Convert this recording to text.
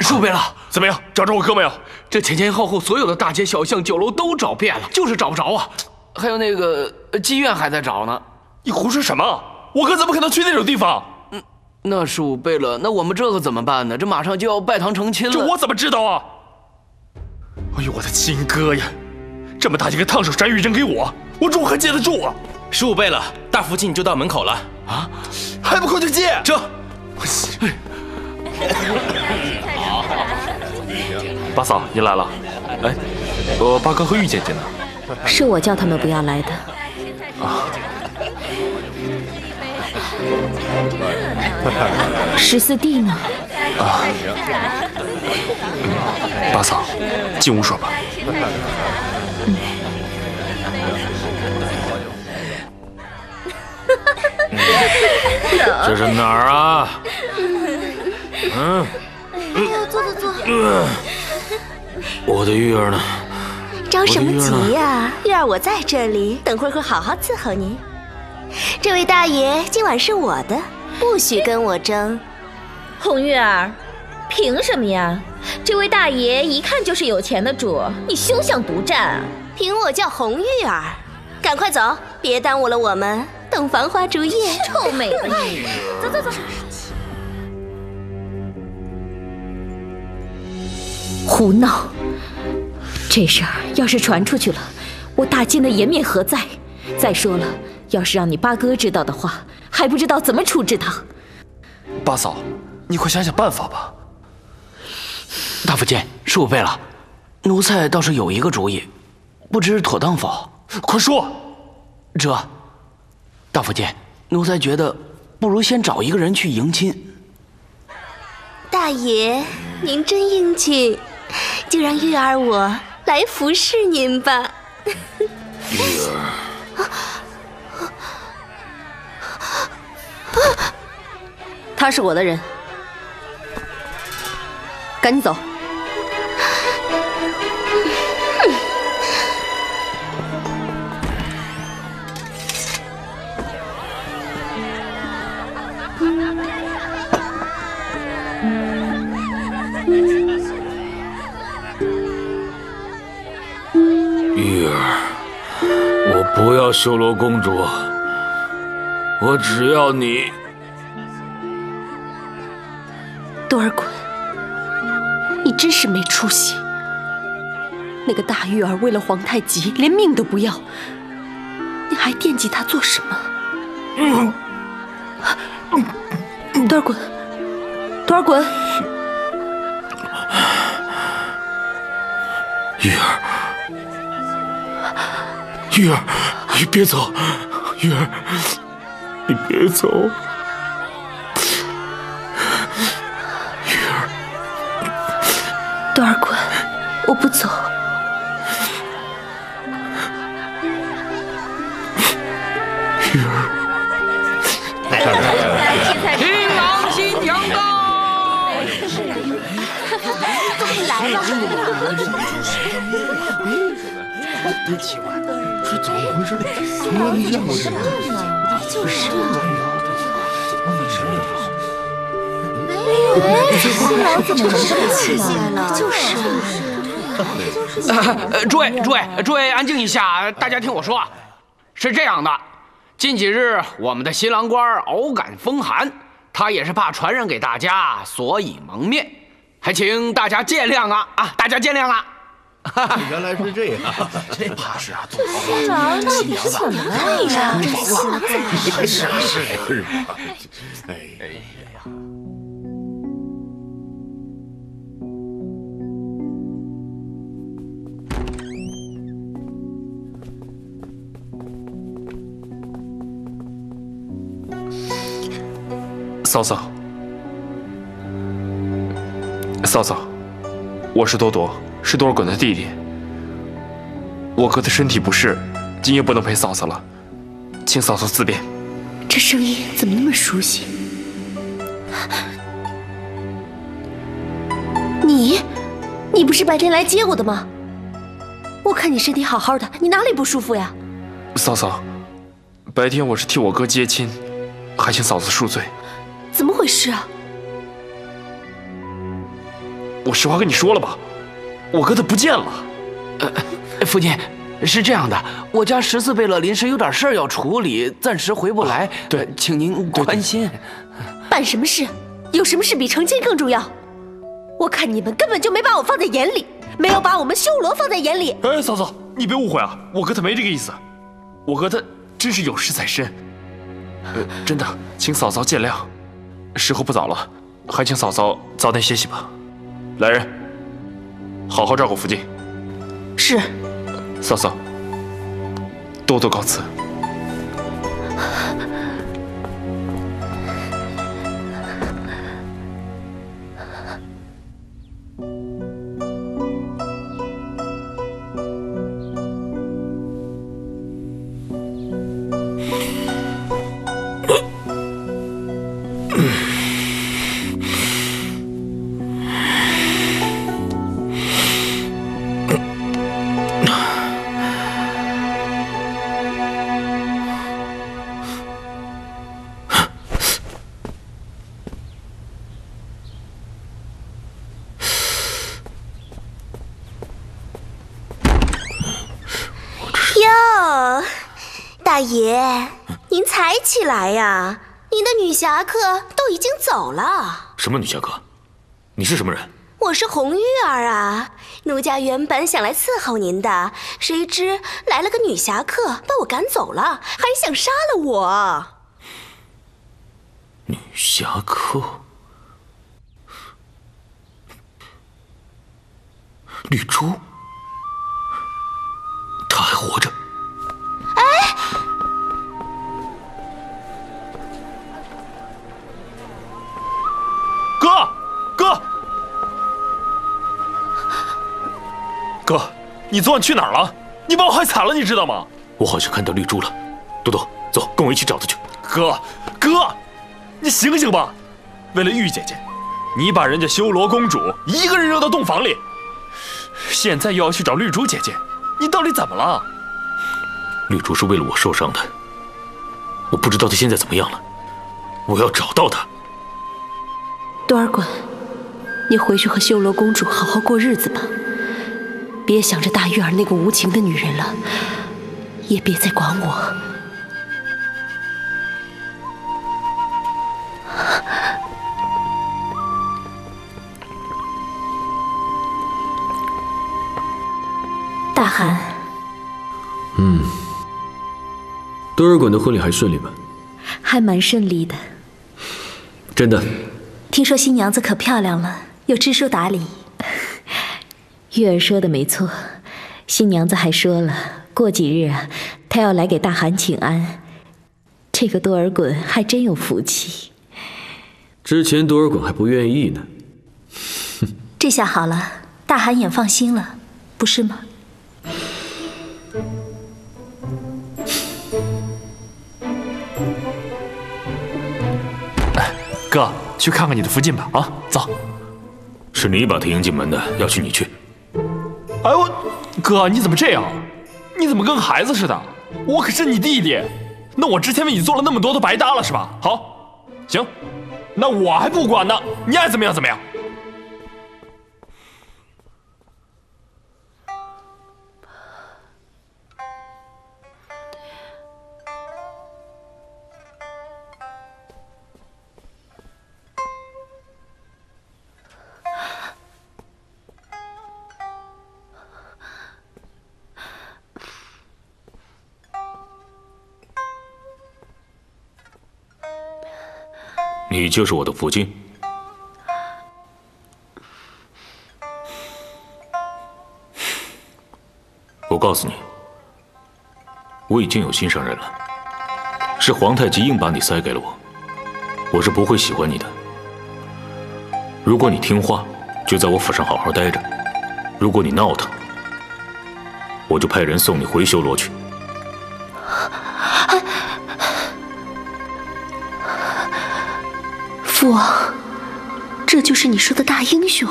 叔贝勒，怎么样？找着我哥没有？这前前后后所有的大街小巷、酒楼都找遍了，就是找不着啊。还有那个妓院还在找呢。你胡说什么？我哥怎么可能去那种地方？嗯，那叔贝勒，那我们这可怎么办呢？这马上就要拜堂成亲了。这我怎么知道啊？哎呦，我的亲哥呀！这么大一个烫手山芋扔给我，我如何接得住啊？十五倍了，大福晋就到门口了啊！还不快去接？这。八嫂，您来了。哎，呃，八哥和玉姐姐呢？是我叫他们不要来的。啊。十四弟呢？啊。八嫂，进屋说吧。嗯。这是哪儿啊？嗯。我的玉儿呢？着什么急呀？玉儿我在这里，等会儿会好好伺候您。这位大爷今晚是我的，不许跟我争。红玉儿，凭什么呀？这位大爷一看就是有钱的主，你休想独占。凭我叫红玉儿，赶快走，别耽误了我们等繁花烛夜。臭美的你，走走走。胡闹！这事儿要是传出去了，我大金的颜面何在？再说了，要是让你八哥知道的话，还不知道怎么处置他。八嫂，你快想想办法吧。大福晋，恕备了，奴才倒是有一个主意，不知妥当否？快说。这，大福晋，奴才觉得不如先找一个人去迎亲。大爷，您真英俊。就让玉儿我来服侍您吧。玉儿，他是我的人，赶紧走。不要修罗公主，我只要你。多尔衮，你真是没出息！那个大玉儿为了皇太极连命都不要，你还惦记她做什么？多尔衮，多尔衮，玉儿。玉儿，你别走，玉儿，你别走，玉儿，多尔衮，我不走，玉儿，新郎新娘到，快来吧，怎么回事？从来没见过这样。就是啊。哎，新郎怎么这么气了？就是。诸位，诸位，诸位，安静一下，大家听我说啊，是这样的，近几日我们的新郎官偶感风寒，他也是怕传染给大家，所以蒙面，还请大家见谅啊啊！大家见谅啊！原来是这样，这怕是啊，新郎到底是怎么了呀？这新郎怎么回事？是啊？哎哎呀！嫂嫂，嫂嫂，我是多多。是多尔衮的弟弟，我哥的身体不适，今夜不能陪嫂嫂了，请嫂嫂自便。这声音怎么那么熟悉？你，你不是白天来接我的吗？我看你身体好好的，你哪里不舒服呀？嫂嫂，白天我是替我哥接亲，还请嫂子恕罪。怎么回事啊？我实话跟你说了吧，我哥他不见了。呃，父亲，是这样的，我家十四贝勒临时有点事儿要处理，暂时回不来。对呃请您宽心。办什么事？有什么事比成亲更重要？我看你们根本就没把我放在眼里，没有把我们修罗放在眼里。哎，嫂嫂，你别误会啊，我哥他没这个意思，我哥他真是有事在身。呃，真的，请嫂嫂见谅。时候不早了，还请嫂嫂早点歇息吧。来人，好好照顾福晋。是，嫂嫂，多多告辞。爷，您才起来呀？您的女侠客都已经走了。什么女侠客？你是什么人？我是红玉儿啊，奴家原本想来伺候您的，谁知来了个女侠客，把我赶走了，还想杀了我。女侠客？绿珠？她还活着？哥，你昨晚去哪儿了？你把我害惨了，你知道吗？我好像看到绿珠了。多多，走，跟我一起找她去。哥，哥，你醒醒吧！为了玉姐姐，你把人家修罗公主一个人扔到洞房里，现在又要去找绿珠姐姐，你到底怎么了？绿珠是为了我受伤的，我不知道她现在怎么样了。我要找到她。多尔衮，你回去和修罗公主好好过日子吧，别想着大玉儿那个无情的女人了，也别再管我。大汗，嗯多尔衮的婚礼还顺利吗？还蛮顺利的。真的，听说新娘子可漂亮了，又知书达理。月儿说的没错，新娘子还说了，过几日啊，她要来给大汗请安。这个多尔衮还真有福气。之前多尔衮还不愿意呢。这下好了，大汗也放心了，不是吗？哥，去看看你的福晋吧。啊，走。是你把他迎进门的，要去你去。哎呦，哥，你怎么这样？你怎么跟孩子似的？我可是你弟弟，那我之前为你做了那么多都白搭了是吧？好，行，那我还不管呢，你爱怎么样怎么样。你就是我的福晋。我告诉你，我已经有心上人了，是皇太极硬把你塞给了我，我是不会喜欢你的。如果你听话，就在我府上好好待着；如果你闹腾，我就派人送你回修罗去。父王，这就是你说的大英雄。